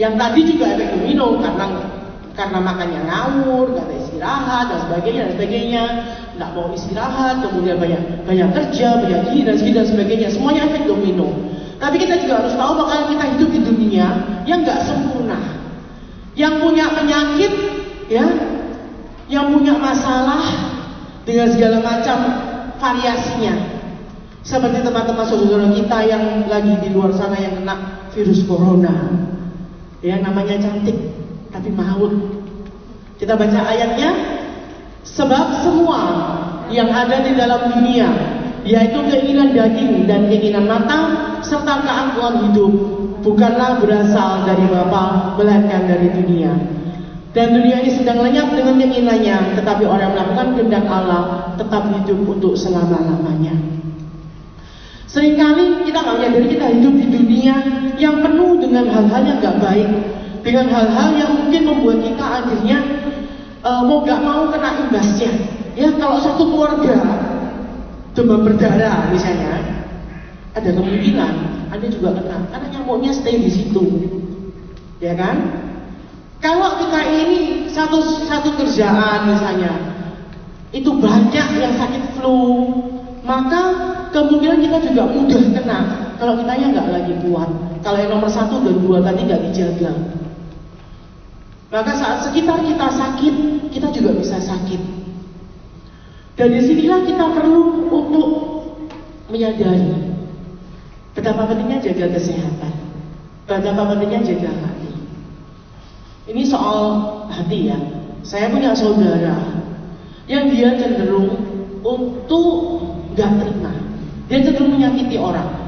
Yang tadi juga efek domino karena karena makannya ngawur, gak ada istirahat dan sebagainya dan sebagainya, nggak mau istirahat, kemudian banyak banyak kerja, banyak gini dan dan sebagainya, semuanya efek domino. Tapi kita juga harus tahu bahwa kita hidup di dunia yang nggak sempurna, yang punya penyakit, ya, yang punya masalah dengan segala macam variasinya. Seperti teman-teman saudara kita yang lagi di luar sana yang kena virus corona, ya namanya cantik tapi maut. Kita baca ayatnya, sebab semua yang ada di dalam dunia, yaitu keinginan daging dan keinginan mata, serta keangkuhan hidup, bukanlah berasal dari Bapa, melainkan dari dunia. Dan dunia ini sedang lenyap dengan keinginannya, tetapi orang melakukan kehendak Allah tetap hidup untuk selama-lamanya. Seringkali kita nggak menyadari dengan hal-hal yang nggak baik, dengan hal-hal yang mungkin membuat kita akhirnya uh, mau gak mau kena imbasnya. Ya kalau satu keluarga demam berdarah misalnya, ada kemungkinan Anda juga kena karena nyamuknya stay di situ, ya kan? Kalau kita ini satu satu kerjaan misalnya, itu banyak yang sakit flu, maka kemungkinan kita juga mudah kena. Kalau kitanya nggak lagi kuat, kalau yang nomor satu dan dua tadi nggak dijaga, maka saat sekitar kita sakit, kita juga bisa sakit. Dan di sinilah kita perlu untuk menyadari betapa pentingnya jaga kesehatan, betapa pentingnya jaga hati. Ini soal hati ya. Saya punya saudara yang dia cenderung untuk gak terima. Dia cenderung menyakiti orang.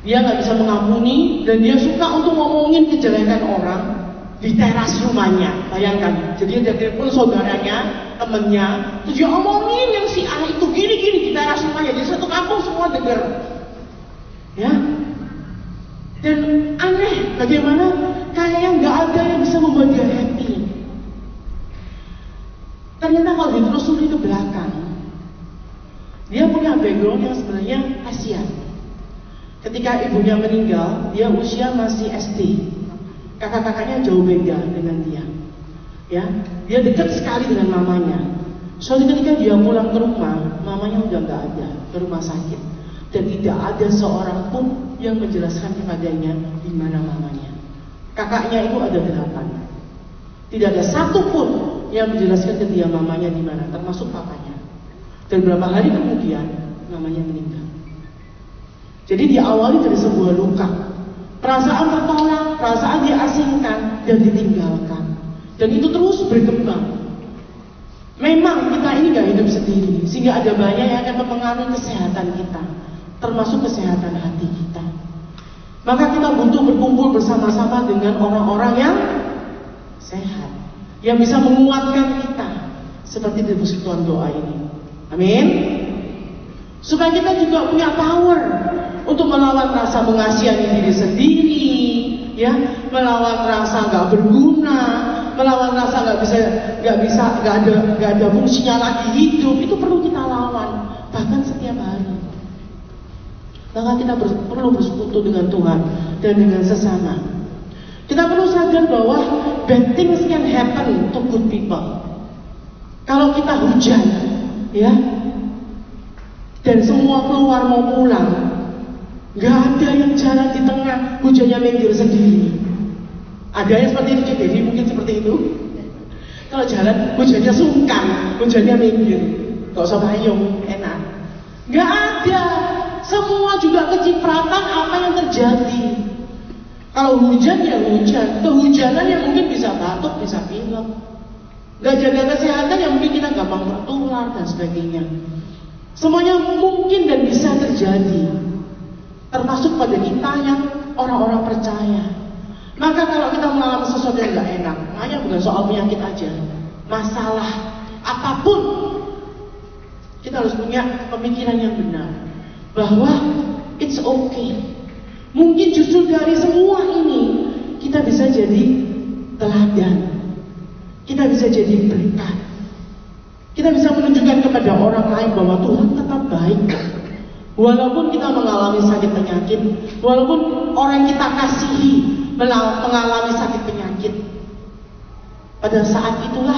Dia nggak bisa mengampuni dan dia suka untuk ngomongin kejelekan orang di teras rumahnya. Bayangkan, jadi dia telepon saudaranya, temennya, terus dia omongin yang si A itu gini-gini di teras rumahnya. Jadi satu kampung semua dengar. Ya, dan aneh bagaimana kayaknya nggak ada yang bisa membuat dia happy. Ternyata kalau ditelusuri ke belakang, dia punya background yang sebenarnya Asia. Ketika ibunya meninggal, dia usia masih SD kakak-kakaknya jauh beda dengan dia. Ya, dia dekat sekali dengan mamanya. Suatu ketika dia pulang ke rumah, mamanya udah nggak ada ke rumah sakit dan tidak ada seorang pun yang menjelaskan kepadanya di mana mamanya. Kakaknya itu ada delapan. Tidak ada satu pun yang menjelaskan ke dia mamanya di mana, termasuk papanya. Dan beberapa hari kemudian mamanya meninggal. Jadi diawali dari sebuah luka Perasaan tertolak, perasaan diasingkan dan ditinggalkan. Dan itu terus berkembang. Memang kita ini gak hidup sendiri, sehingga ada banyak yang akan mempengaruhi kesehatan kita, termasuk kesehatan hati kita. Maka kita butuh berkumpul bersama-sama dengan orang-orang yang sehat, yang bisa menguatkan kita, seperti di persekutuan doa ini. Amin. Supaya kita juga punya power untuk melawan rasa mengasihani diri sendiri, ya, melawan rasa nggak berguna, melawan rasa nggak bisa nggak bisa nggak ada nggak ada fungsinya lagi hidup itu perlu kita lawan bahkan setiap hari. Maka kita ber, perlu bersekutu dengan Tuhan dan dengan sesama. Kita perlu sadar bahwa bad things can happen to good people. Kalau kita hujan, ya, dan semua keluar mau pulang, Gak ada yang jalan di tengah hujannya minggir sendiri. Ada yang seperti itu, jadi mungkin seperti itu. Kalau jalan hujannya sungkan, hujannya minggir. Gak usah payung, enak. Gak ada. Semua juga kecipratan apa yang terjadi. Kalau hujan ya hujan, kehujanan yang mungkin bisa batuk, bisa pilek. Gak jaga kesehatan yang mungkin kita gampang tertular dan sebagainya. Semuanya mungkin dan bisa terjadi termasuk pada kita yang orang-orang percaya. Maka kalau kita mengalami sesuatu yang tidak enak, hanya bukan soal penyakit aja, masalah apa pun, kita harus punya pemikiran yang benar bahwa it's okay. Mungkin justru dari semua ini kita bisa jadi teladan, kita bisa jadi berkat, kita bisa menunjukkan kepada orang lain bahwa Tuhan tetap baik. Walaupun kita mengalami sakit penyakit, walaupun orang kita kasihi mengalami sakit penyakit. Pada saat itulah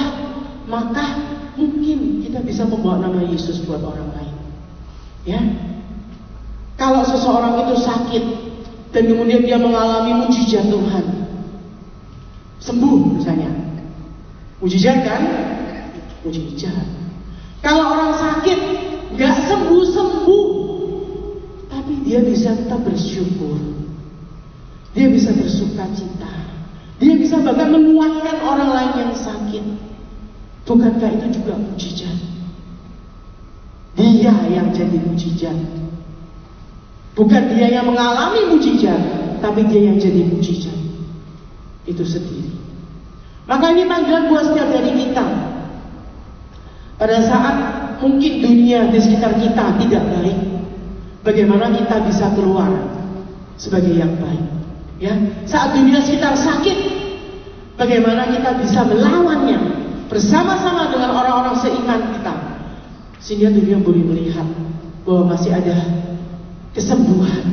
maka mungkin kita bisa membawa nama Yesus buat orang lain. Ya. Kalau seseorang itu sakit dan kemudian dia mengalami mujizat Tuhan, sembuh misalnya. Mujizat kan? Mujizat. Kalau orang sakit nggak sembuh sembuh, tapi dia bisa tetap bersyukur. Dia bisa bersuka cita. Dia bisa bahkan menguatkan orang lain yang sakit. Bukankah itu juga mujizat? Dia yang jadi mujizat. Bukan dia yang mengalami mujizat, tapi dia yang jadi mujizat. Itu sendiri. Maka ini panggilan buat setiap dari kita. Pada saat mungkin dunia di sekitar kita tidak baik, bagaimana kita bisa keluar sebagai yang baik? Ya, saat dunia sekitar sakit, bagaimana kita bisa melawannya bersama-sama dengan orang-orang seiman kita, sehingga dunia boleh melihat bahwa masih ada kesembuhan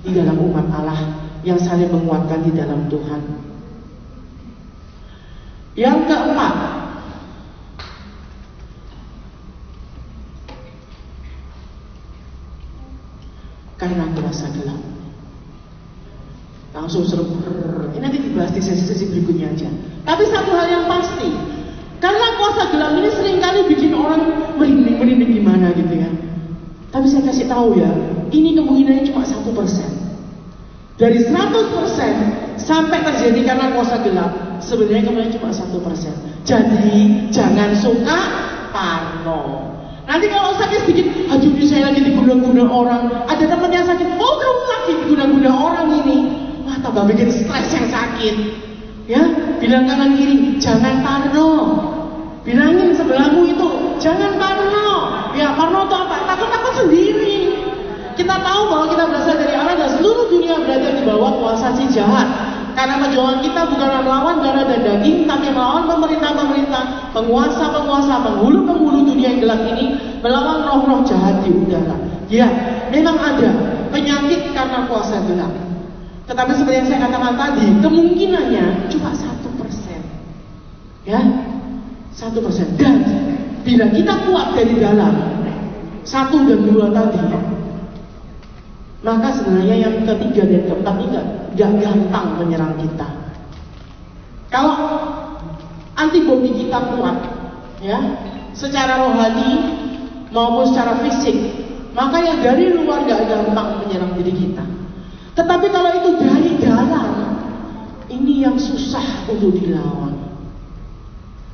di dalam umat Allah yang saling menguatkan di dalam Tuhan. Yang keempat, kuasa gelap. Langsung serem. Ini nanti dibahas di sesi-sesi berikutnya aja. Tapi satu hal yang pasti, karena kuasa gelap ini sering kali bikin orang merinding-merinding gimana gitu ya. Tapi saya kasih tahu ya, ini kemungkinannya cuma satu persen. Dari 100% sampai terjadi karena kuasa gelap, sebenarnya kemungkinan cuma satu persen. Jadi jangan suka parno. Nanti kalau sakit sedikit, aduh saya lagi diguna-guna orang. Ada teman yang sakit, oh kamu lagi diguna-guna orang ini. Wah tambah bikin stres yang sakit. Ya, bilang kanan kiri, jangan parno. Bilangin sebelahmu itu, jangan parno. Ya, parno itu apa? Takut-takut sendiri. Kita tahu bahwa kita berasal dari Allah dan seluruh dunia berada di bawah kuasa si jahat. Karena perjuangan kita bukan melawan darah dan daging, tapi melawan pemerintah-pemerintah, penguasa-penguasa, penghulu-penghulu dunia yang gelap ini, melawan roh-roh jahat di udara. Ya, memang ada penyakit karena kuasa gelap. Tetapi seperti yang saya katakan tadi, kemungkinannya cuma satu persen. Ya, satu persen. Dan bila kita kuat dari dalam, satu dan dua tadi, maka sebenarnya yang ketiga dan keempat ini gak, gampang menyerang kita. Kalau antibodi kita kuat, ya, secara rohani maupun secara fisik, maka yang dari luar gak gampang menyerang diri kita. Tetapi kalau itu dari dalam, ini yang susah untuk dilawan.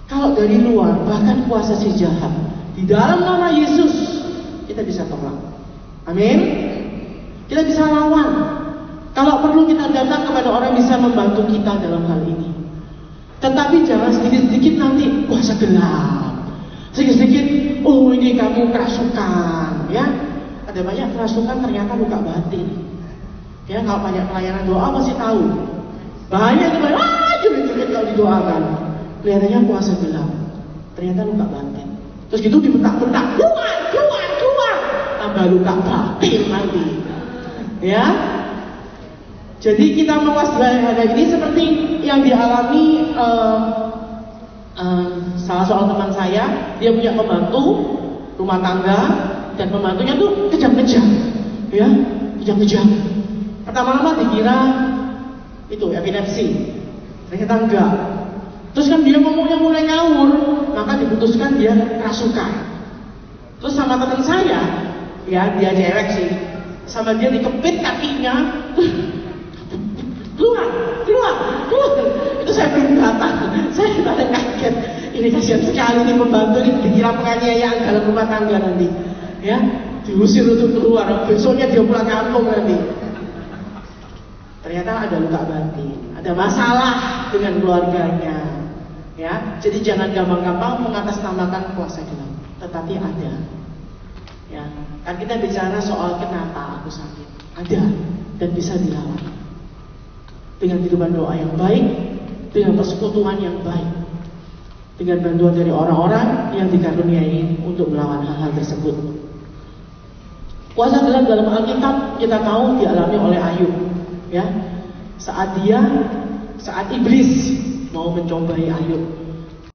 Kalau dari luar, bahkan kuasa si jahat, di dalam nama Yesus, kita bisa tolak. Amin. Kita bisa lawan. Kalau perlu kita datang kepada orang yang bisa membantu kita dalam hal ini. Tetapi jangan sedikit-sedikit nanti kuasa gelap. Sedikit-sedikit, oh ini kamu kerasukan, ya. Ada banyak kerasukan ternyata luka batin. Ya, kalau banyak pelayanan doa masih tahu. Banyak yang ah julid-julid kalau didoakan. Kelihatannya kuasa gelap. Ternyata luka batin. Terus gitu dibentak-bentak, keluar, keluar, keluar. Tambah luka batin nanti. Ya. Jadi kita mewaspadai hal ini seperti yang dialami uh, uh, salah seorang teman saya, dia punya pembantu rumah tangga dan pembantunya tuh kejam-kejam, ya, kejam-kejam. Pertama-tama dikira itu epilepsi, ternyata enggak. Terus kan dia ngomongnya mulai ngawur, maka diputuskan dia kerasukan. Terus sama teman saya, ya dia cewek sih, sama dia dikepit kakinya. Keluar keluar keluar. Itu saya belum datang. Saya pada kaget. Ini kasihan sekali nih pembantu ini dikira penganiayaan dalam rumah tangga nanti. Ya diusir untuk keluar. Besoknya dia pulang kampung. nanti ternyata ada luka batin ada masalah dengan keluarganya ya jadi jangan gampang-gampang mengatasnamakan kuasa gelap tetapi ada ya Kan kita bicara soal kenapa aku sakit. Ada dan bisa dilawan. Dengan kehidupan doa yang baik, dengan persekutuan yang baik. Dengan bantuan dari orang-orang yang dikaruniai untuk melawan hal-hal tersebut. Kuasa gelap dalam Alkitab kita tahu dialami oleh Ayub, ya. saat dia, saat iblis mau mencobai Ayub.